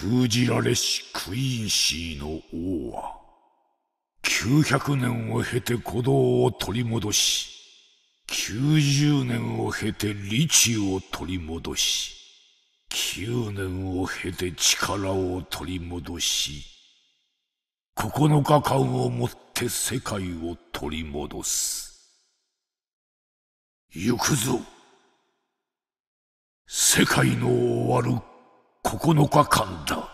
封じられしクイーンシーの王は900年を経て鼓動を取り戻し90年を経て理智を取り戻し9年を経て力を取り戻し9日間をもって世界を取り戻す。行くぞ。世界の終わる9日間だ。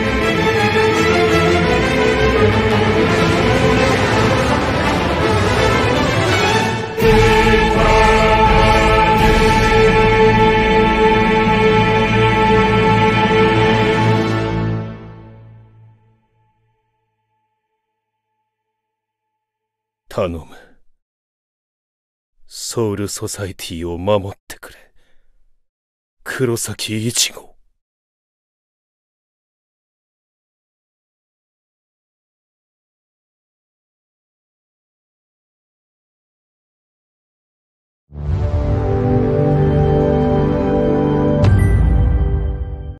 頼む。ソウルソサイティを守ってくれ。黒崎一号。